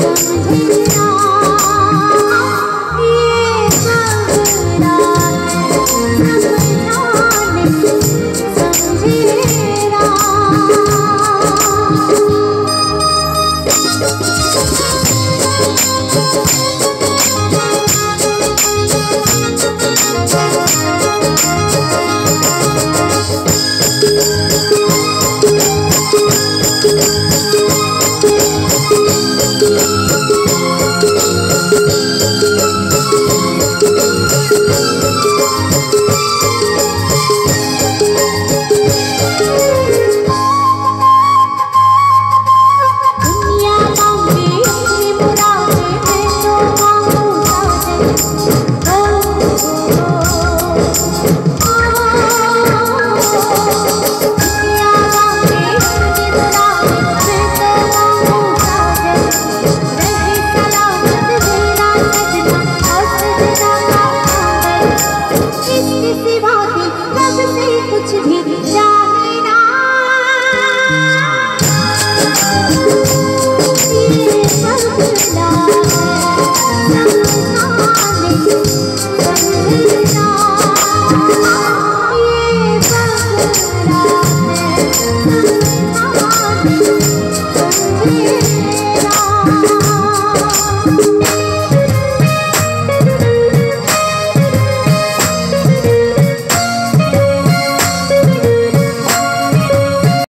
Yeah.